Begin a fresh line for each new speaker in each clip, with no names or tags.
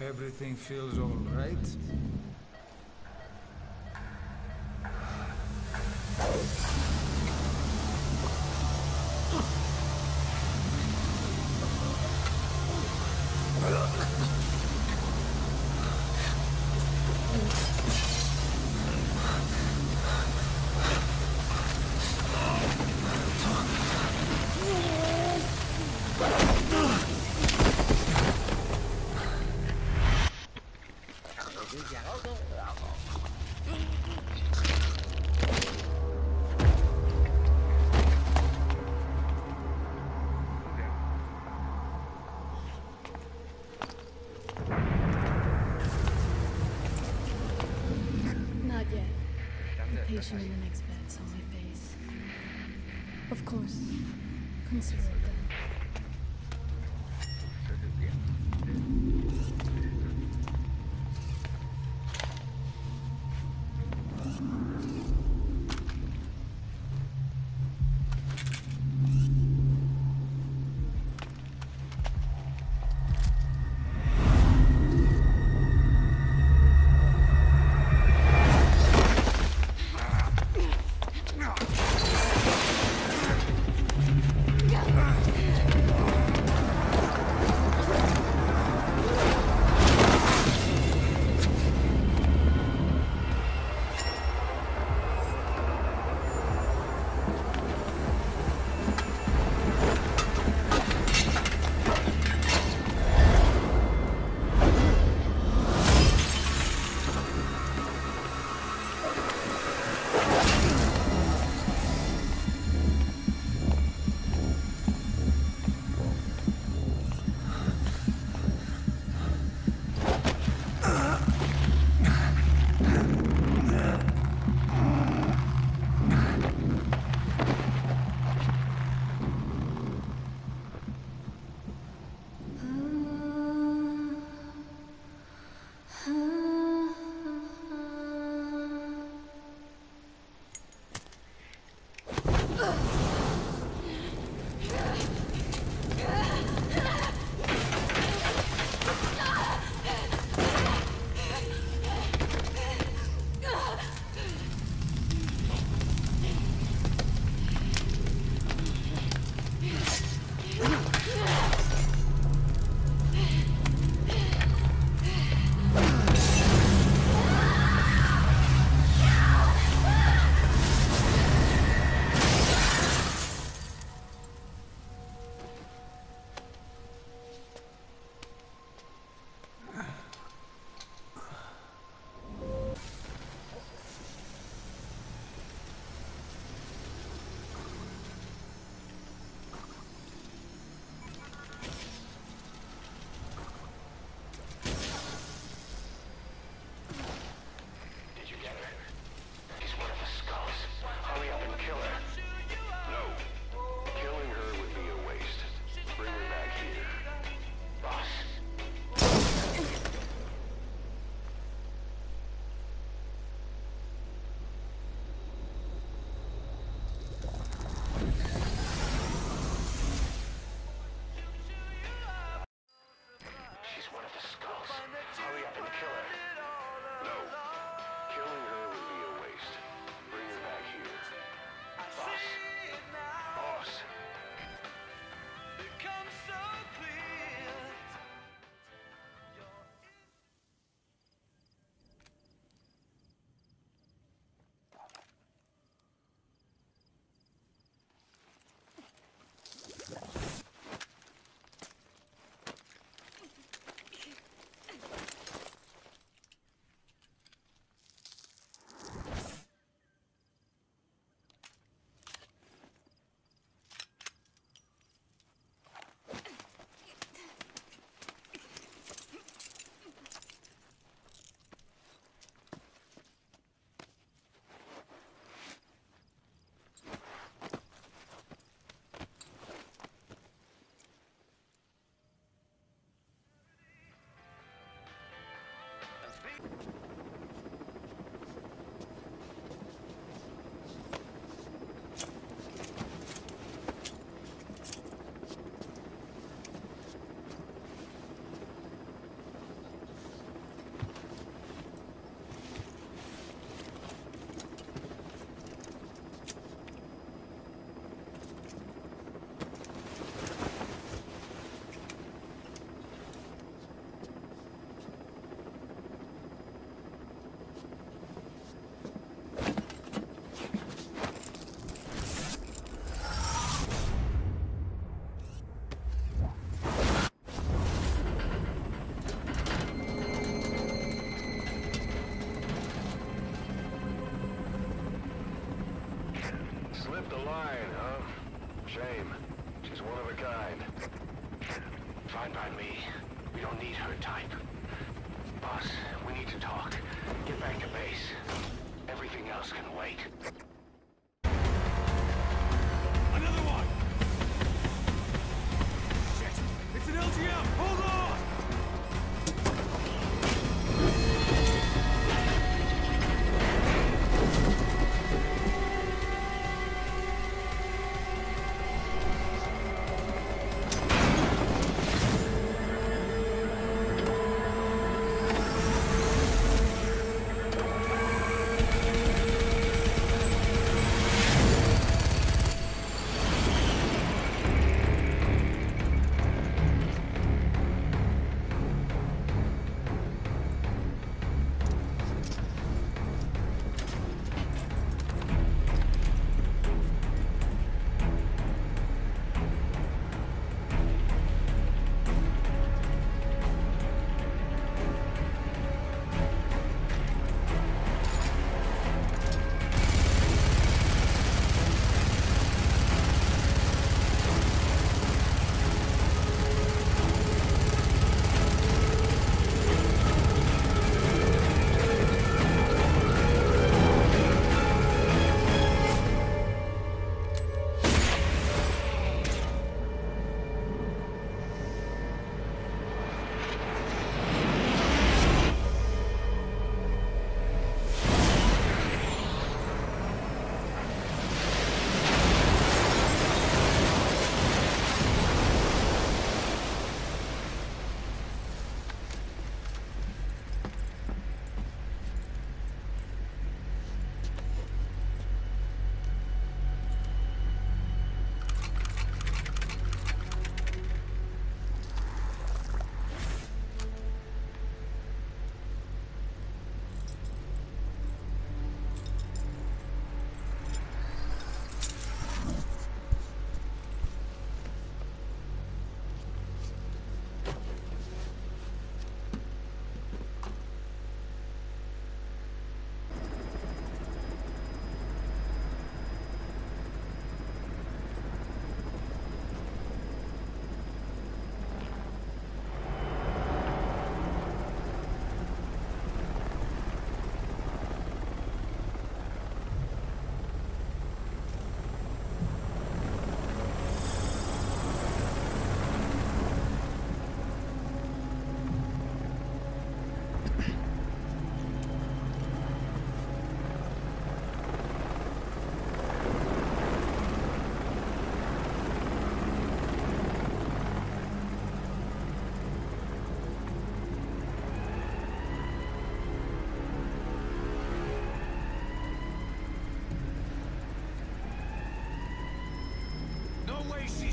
Everything feels all right?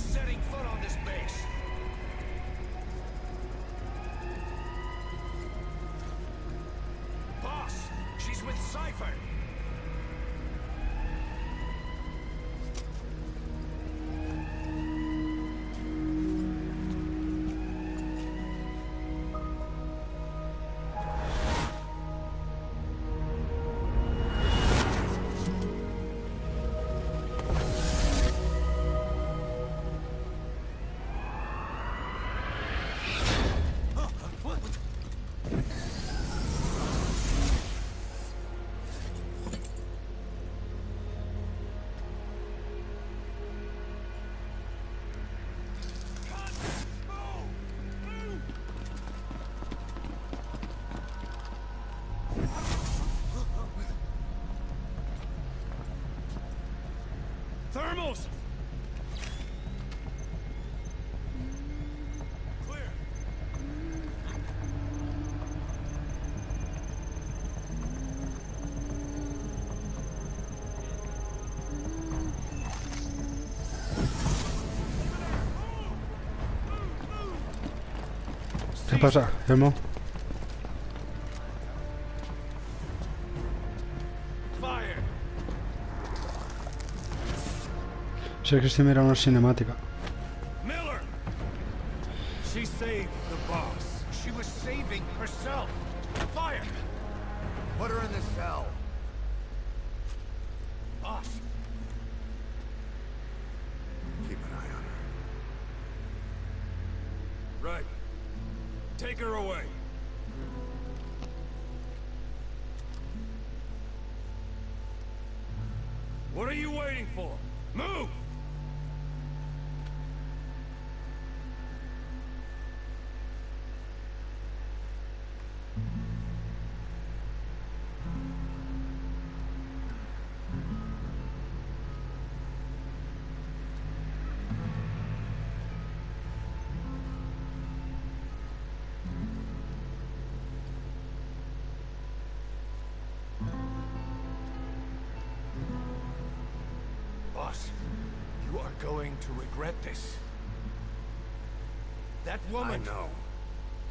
Setting foot on this base!
Pasa, Elmo? Sé que estoy mirando una cinemática.
She saved the boss. She was saving herself.
Put her in the cell.
What are you waiting for? Move! To regret this. That woman...
I know.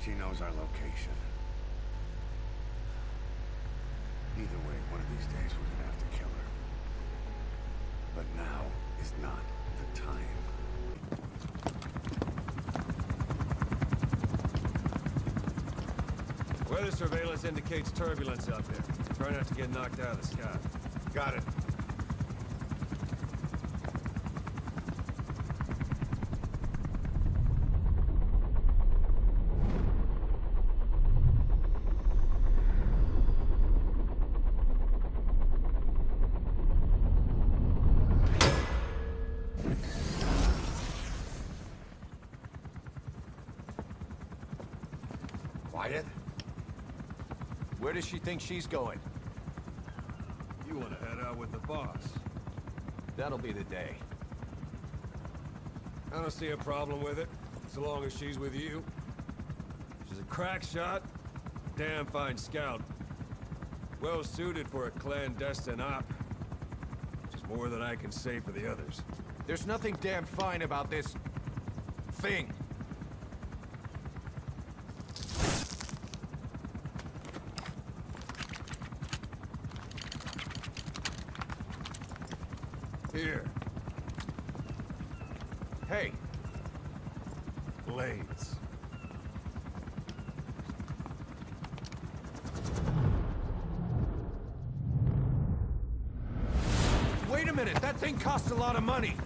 She knows our location. Either way, one of these days we're gonna have to kill her. But now is not the time.
Weather surveillance indicates turbulence out there. Try not to get knocked out of the sky.
Got it.
Quiet? Where does she thinks she's going? You want to head out with the boss. That'll be the day. I don't see a problem with it, so long as she's with you. She's a crack shot, damn fine scout. Well suited for a clandestine op. Which is more than I can say for the others.
There's nothing damn fine about this... thing.
Here.
Hey,
Blades.
wait a minute. That thing costs a lot of money.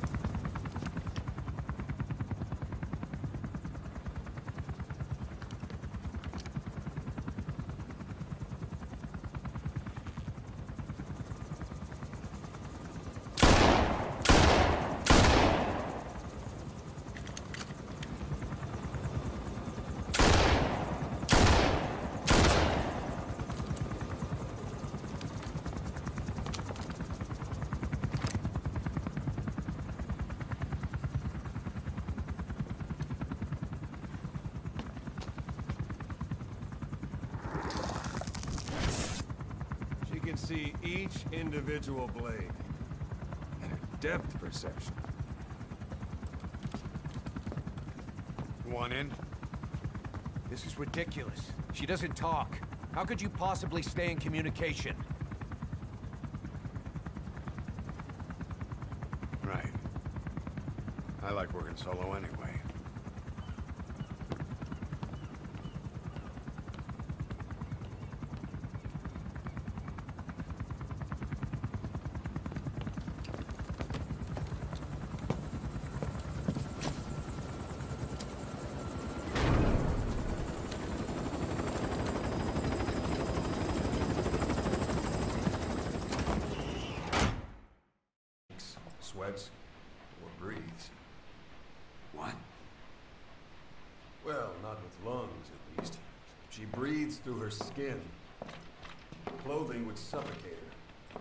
She can see each individual blade. And a depth perception.
One in?
This is ridiculous. She doesn't talk. How could you possibly stay in communication?
Right. I like working solo anyway.
Sweats or breathes.
What?
Well, not with lungs, at least. She breathes through her skin. Clothing would suffocate her.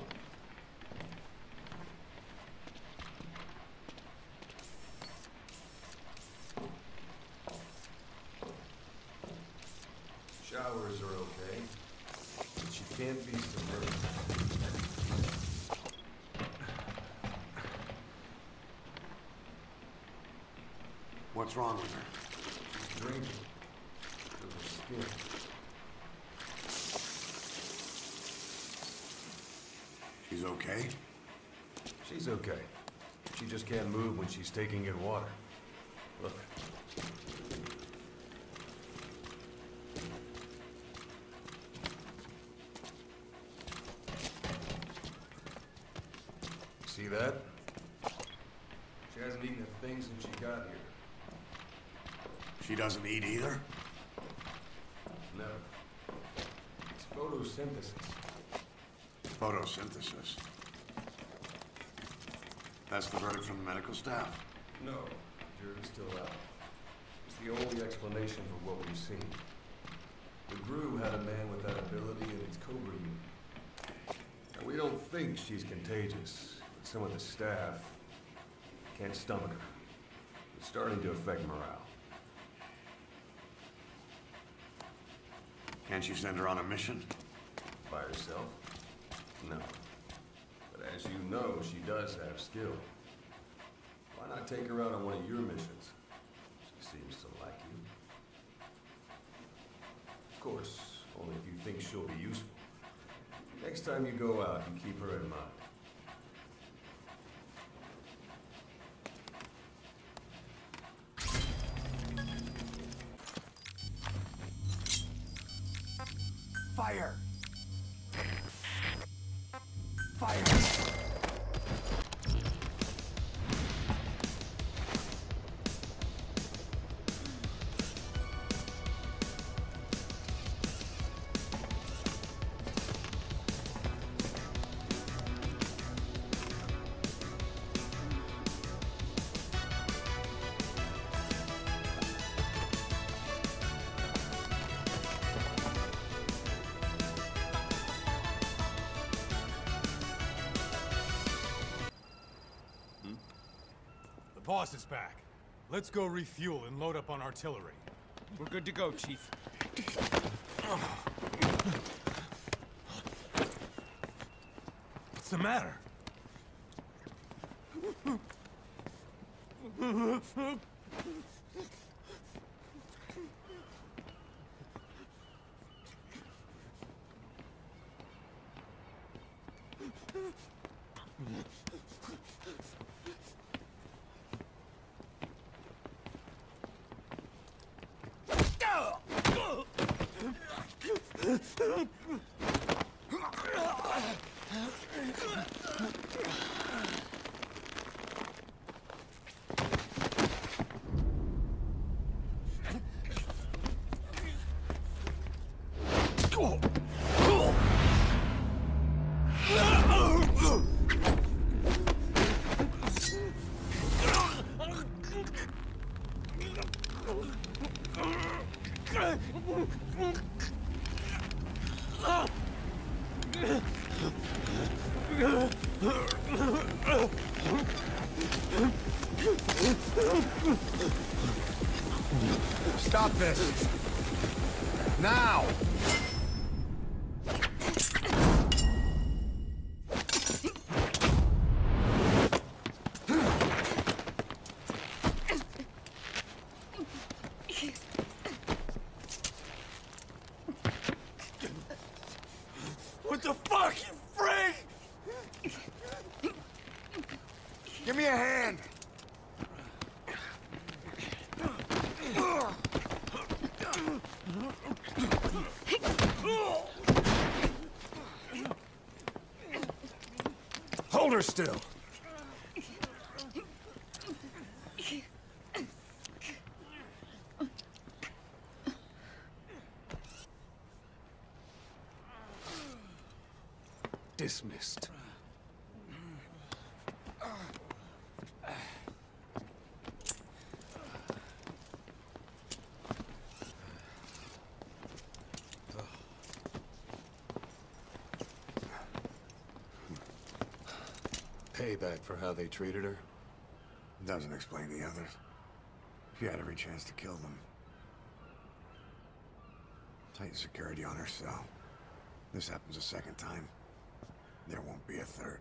Showers are okay, but she can't be submerged.
What's wrong with her?
Drinking her skin.
She's okay?
She's okay. She just can't move when she's taking in water. Look. See that? She hasn't eaten a thing since she got here.
She doesn't eat either?
photosynthesis.
Photosynthesis. That's the verdict from the medical staff.
No, jury's still out. It's the only explanation for what we've seen. The GRU had a man with that ability in its Cobra unit. And we don't think she's contagious, but some of the staff can't stomach her. It's starting to affect morale.
Can't you send her on a mission?
By herself? No. But as you know, she does have skill. Why not take her out on one of your missions? She seems to like you. Of course, only if you think she'll be useful. Next time you go out, you keep her in mind.
Boss is back. Let's go refuel and load up on artillery.
We're good to go, Chief.
What's the matter?
Still! Payback for how they treated her?
Doesn't explain the others. She had every chance to kill them. Tight security on her cell. This happens a second time. There won't be a third.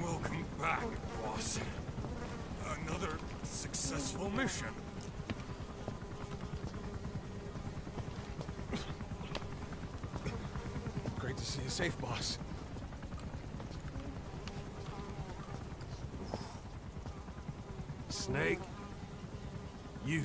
Welcome back, boss. Another successful mission.
Great to see you safe, boss.
Snake, you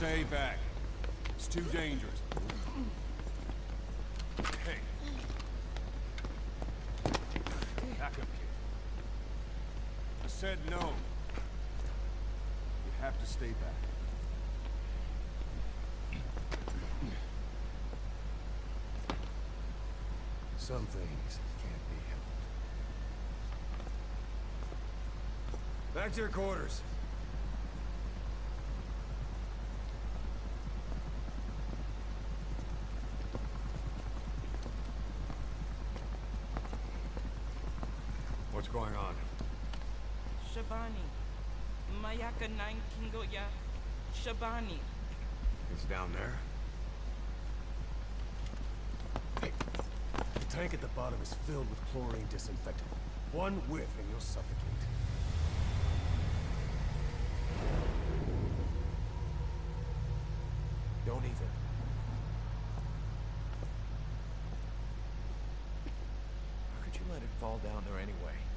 Stay back. It's too dangerous. Hey. Back up, kid. I said no. You have to stay back.
Some things can't be helped.
Back to your quarters.
What's going on?
Shabani. Mayaka 9 Shabani.
It's down there. Hey, the tank at the bottom is filled with chlorine disinfectant. One whiff and you'll suffocate. Don't even.
How could you let it fall down there anyway?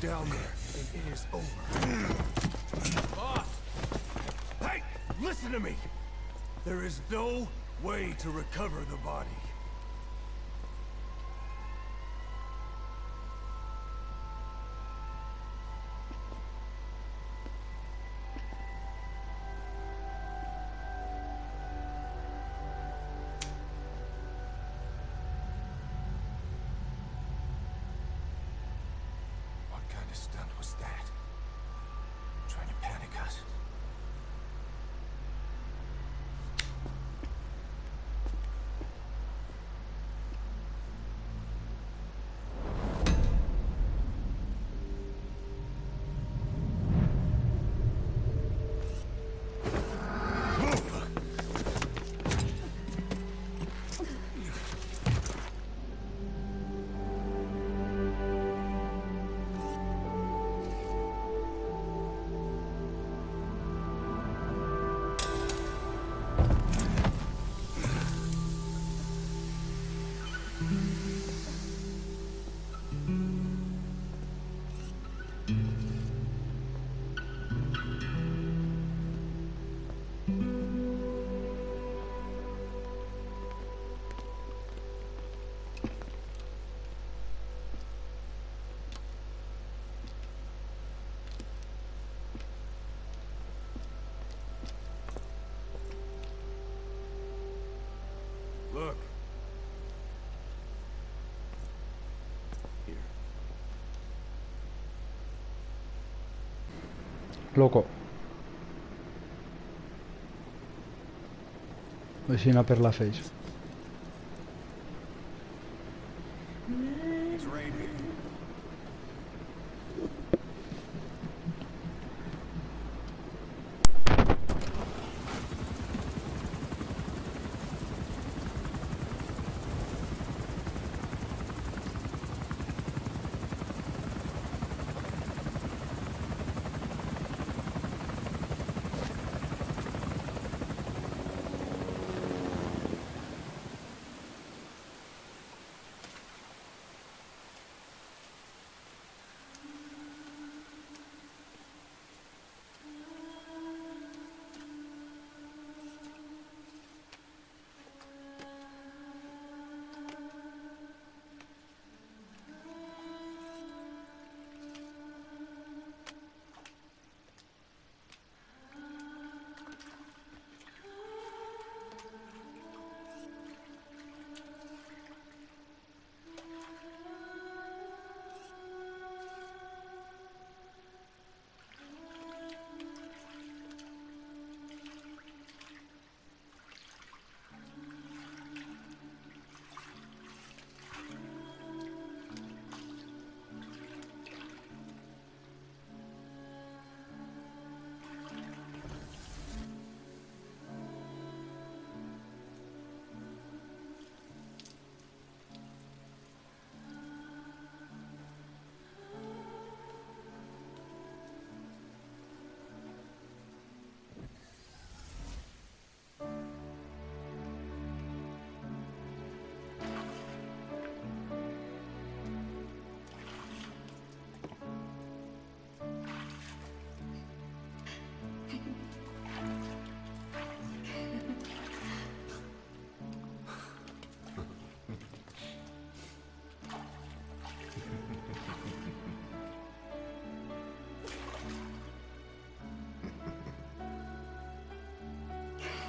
Down there, and it is over. Boss! Hey! Listen to me! There is no way to recover the body.
Loco. Voy sin la
perla face.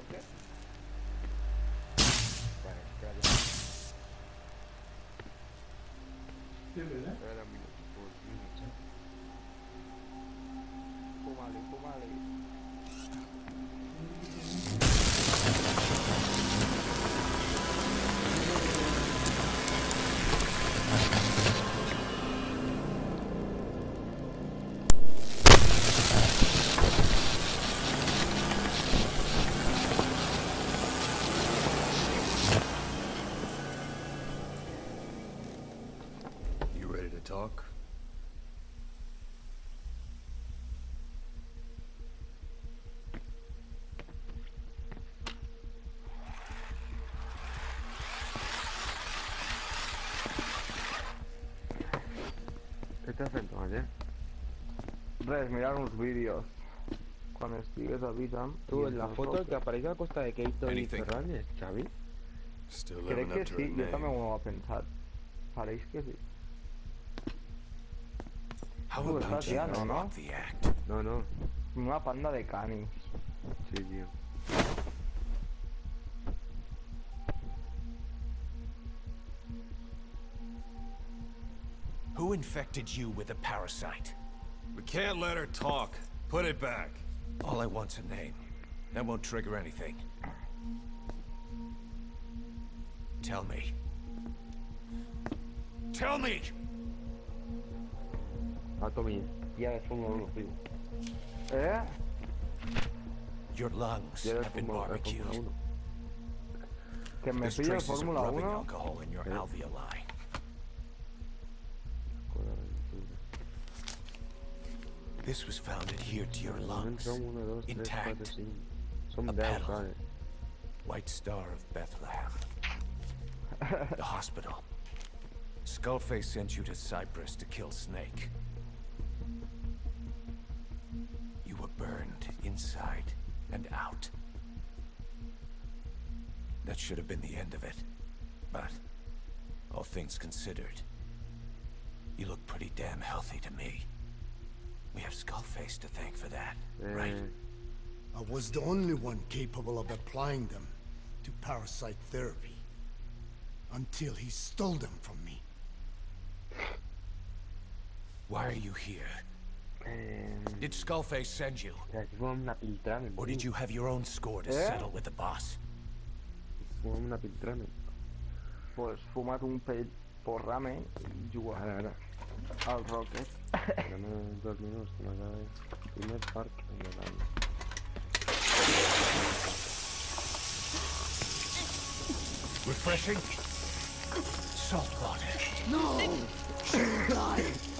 Entremos estás. Res, mirar unos vídeos. Cuando escribes.
Tú
en la foto que aparece a costa de Keito y
¿Crees
que sí? Yo también
me
voy a pensar. ¿Paréis que sí? Tú
estás
ya, ¿no? No, no. Una panda de canis. Sí, tío.
Who infected you with a parasite?
We can't let her talk. Put it back.
All I want's a name. That won't trigger anything. Tell me. Tell me!
A Tommy. Ya de Fórmula 1, tío. ¿Eh?
Your lungs
Ya
have been barbecued.
Fórmula 1. Que me
There's traces of rubbing alcohol in your alveoli. This was found adhered to your lungs.
Son 1, 2, 3, 4,
Intact.
5. Son
A
10,
petal.
¿sabes?
White Star of Bethlehem. the hospital. Skullface sent you to Cyprus to kill Snake. You were burned inside and out. That should have been the end of it. But, all things considered, you look pretty damn healthy to me. We have Skullface to thank for that, right?
I was the only one capable of applying them to parasite therapy. Until he stole them from me.
Why are you here?
Eh,
Did Skullface send you?
que aquí fumamos una piltrana.
Or did you have your own score to
Eh?
settle with the boss?
Una piltrana. Pues fumat un porrame y jugar
Ara, ara.
al Rocket.
Dame dos minuts que m'acabi. Primer parc endavant.
Refreshing? Salt water.
No!
His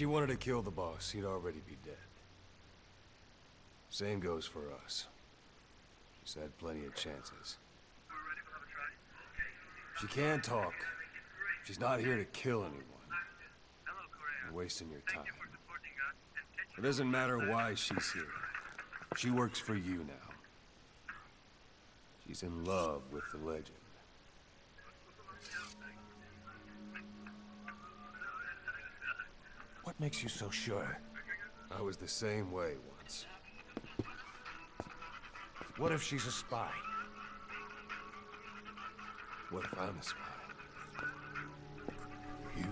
she wanted to kill the boss, he'd already be dead. Same goes for us. She's had plenty of chances. She can talk. She's not here to kill anyone. You're wasting your time. It doesn't matter why she's here. She works for you now. She's in love with the legend.
What makes you so sure?
I was the same way once.
What if she's a spy?
What if I'm a spy? You?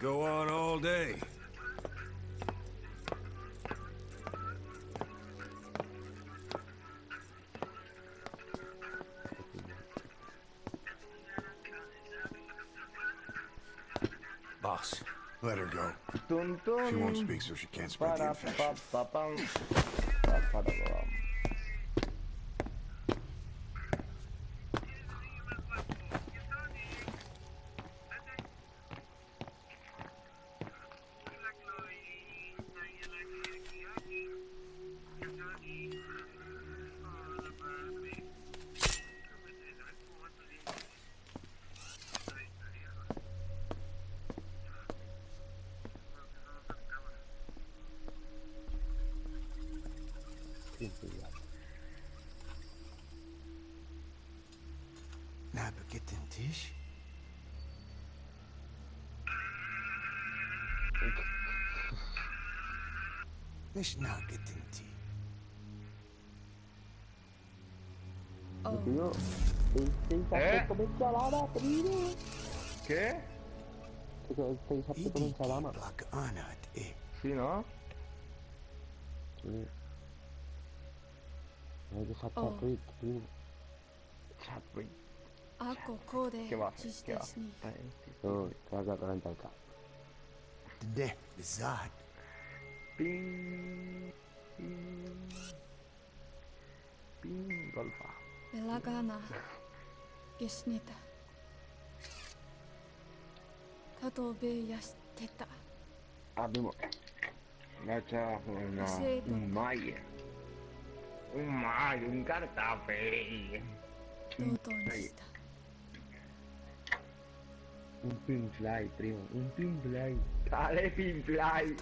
Go on all day.
She won't speak, so she can't spread the infection. Let's not get them tea.
Oh.
Meu Deus, tem, tem sapê é? lá na trilha. Quê? Tem
sapê comercial lá,
mano. Sim,
não? Sim. Aí eu
sapê
aqui, trilha.
Sapê.
あここで
自主的
に。
そう、
わ
ざわ
ざな
ん
だか。で、ザーッ。ピ
ン、ピ
ン、ピン、ゴルファー。
ベラガーナ、ゲシネタ。カドベヤシテタ。
あ、でも、
ガ
チャフォンが
うまい。
うまい、うんかれたべ。
ノートにした。
Un pinfly, primo, un pinfly.
Dale, pinfly.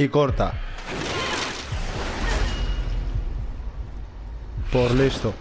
Y corta. Por listo.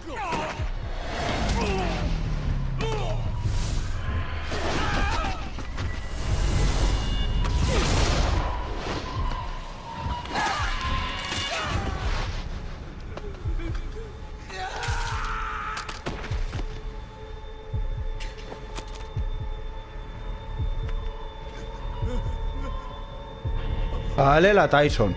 Vale, la Tyson.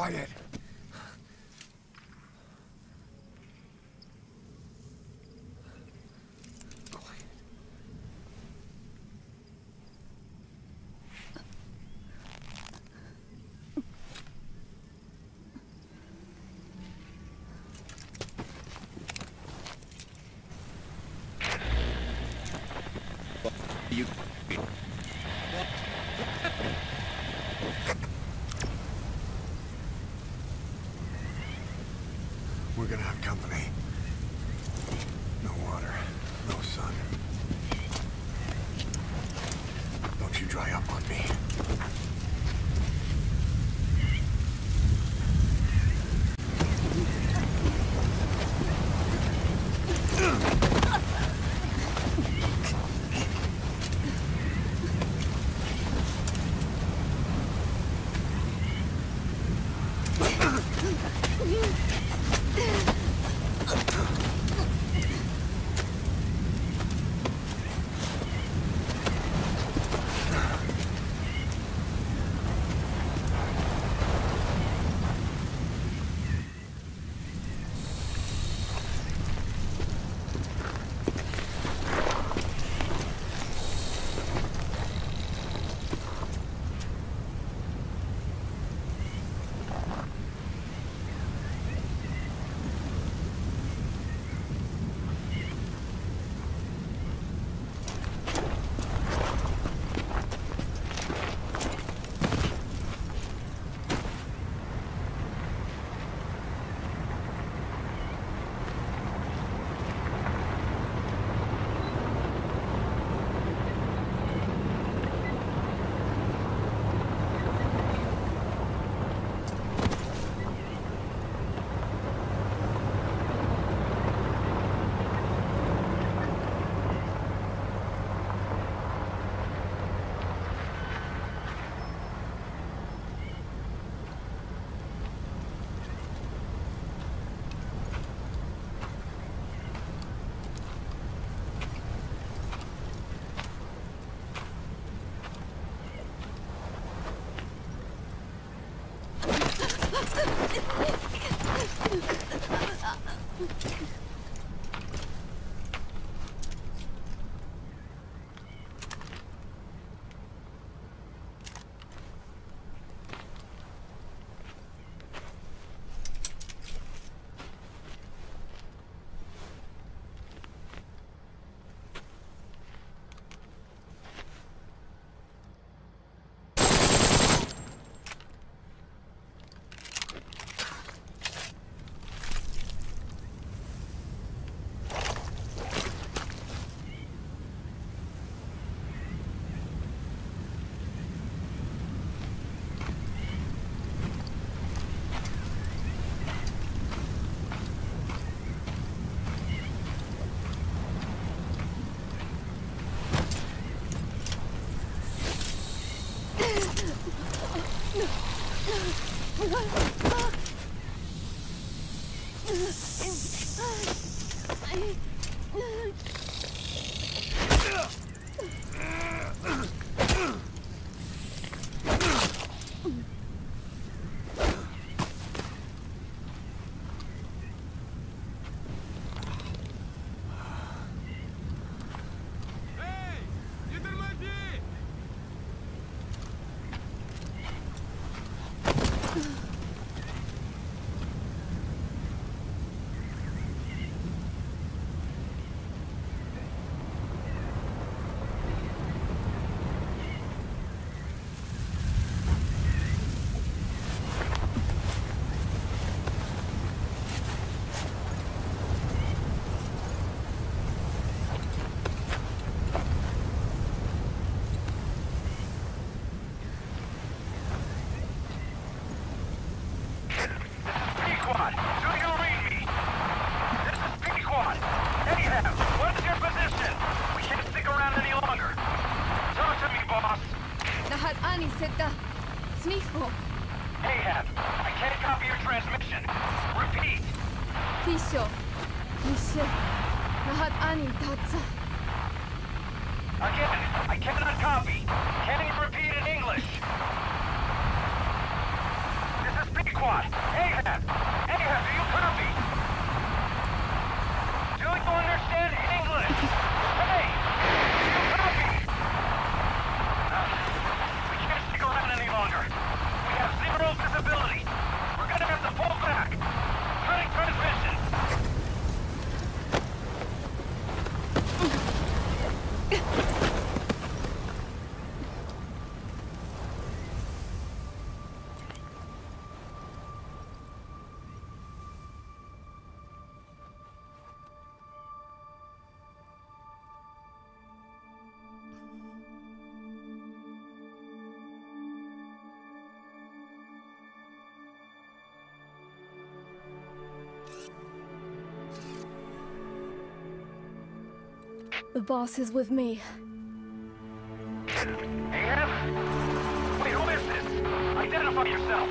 Quiet.
Oh, my God.
Lahat ani seta. Smicho.
Ahab, I can't copy your transmission. Repeat.
Tisho. Mishe. Lahat ani tatsa.
Again, I cannot copy. Can you repeat in English? This is. Ahab! Ahab, do you copy? Do you understand English? Hey! Do you copy? Uh, we can't stick around any longer. Have
boss is with me.
Ahab? Wait, who is this? Identify yourself.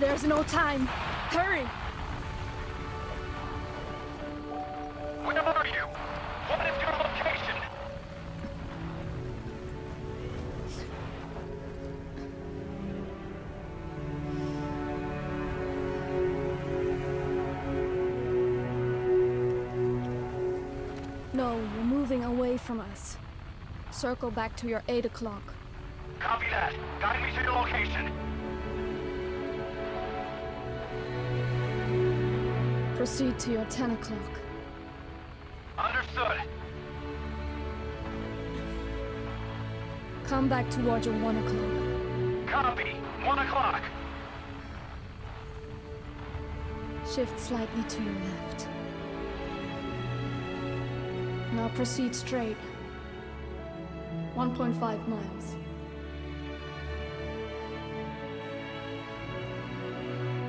There's no time. Hurry! Circle back to your 8 o'clock.
Copy that. Guide me to your location.
Proceed to your 10 o'clock.
Understood.
Come back toward your 1 o'clock.
Copy. One o'clock.
Shift slightly to your left. Now proceed straight. 1.5 miles.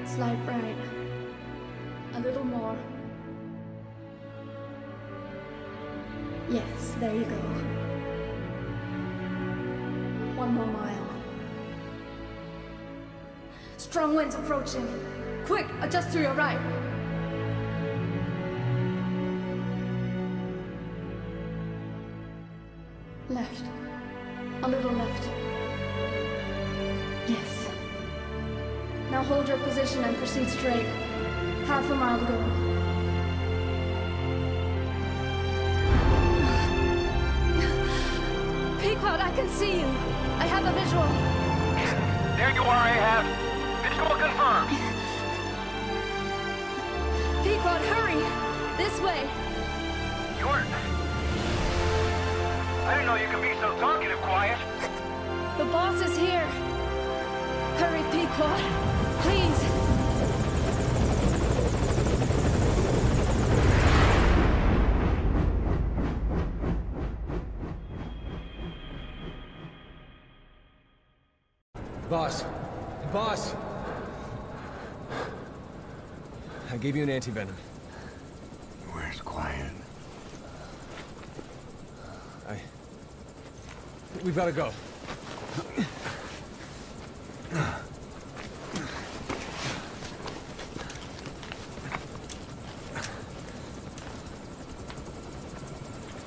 Slide right. A little more. Yes, there you go. One more mile. Strong winds approaching. Quick, adjust to your right. Position and proceed straight. Half a mile to go. Pequod, I can see you. I have a visual.
There you are, Ahab. Visual confirmed.
Pequod, hurry! This way.
You're... I didn't know you could be so talkative, Quiet.
The boss is here. Hurry, Pequod. Please.
Gave you an antivenom.
Where's Quiet?
I... We've gotta go.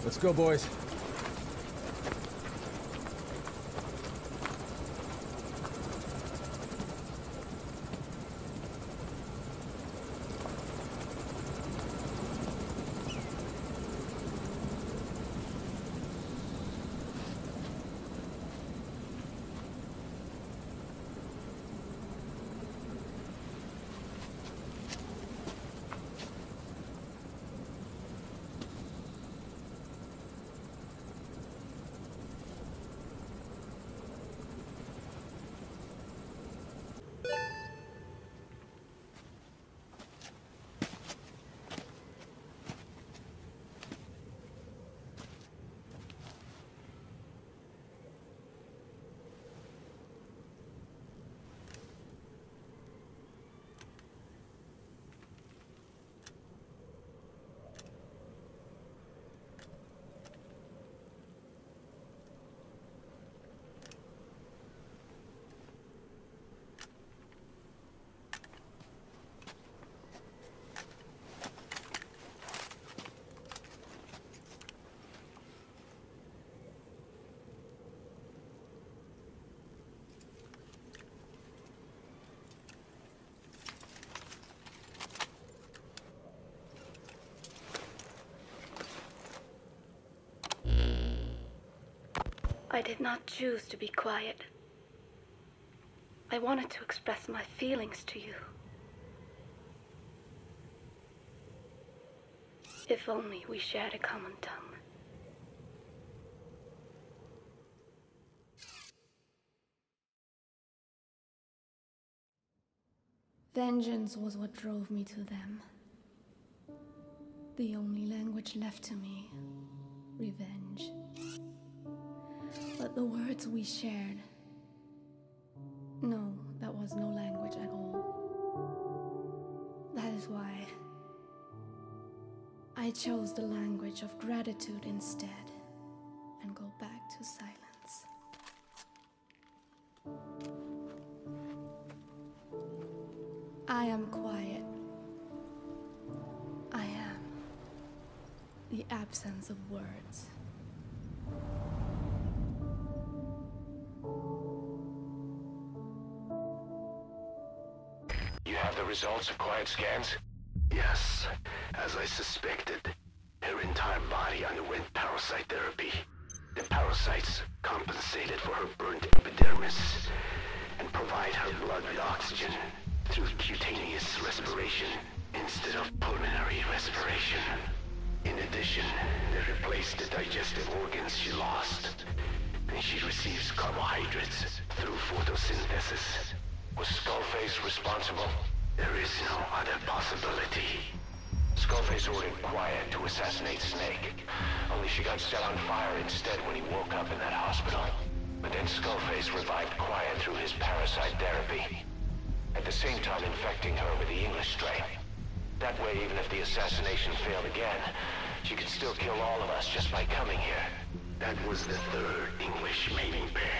Let's go, boys.
I did not choose to be quiet. I wanted to express my feelings to you. If only we shared a common tongue. Vengeance was what drove me to them. The only language left to me revenge. But the words we shared. No, that was no language at all. That is why I chose the language of gratitude instead and go back to silence. I am quiet. I am the absence of words.
Results of quiet scans?
Yes, as I suspected. Her entire body underwent parasite therapy. The parasites compensated for her burnt epidermis and provide her blood with oxygen through cutaneous respiration instead of pulmonary respiration. In addition, they replaced the digestive organs she lost, and she receives carbohydrates through photosynthesis.
Was Skullface responsible?
There is no other possibility.
Skullface ordered Quiet to assassinate Snake. Only she got set on fire instead when he woke up in that hospital. But then Skullface revived Quiet through his parasite therapy. At the same time infecting her with the English strain. That way, even if the assassination failed again, she could still kill all of us just by coming here.
That was the third English mating pair.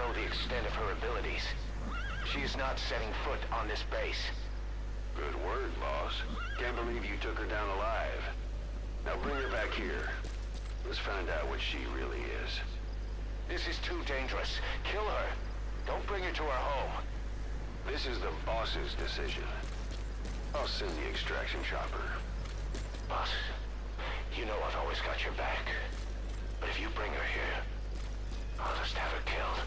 know the extent of her abilities. She is not setting foot on this base.
Good word, boss. Can't believe you took her down alive. Now bring her back here. Let's find out what she really is.
This is too dangerous. Kill her. Don't bring her to our home.
This is the boss's decision. I'll send the extraction chopper.
Boss, you know I've always got your back. But if you bring her here, I'll just have her killed.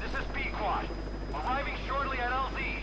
This is Pequod. Arriving shortly at LZ.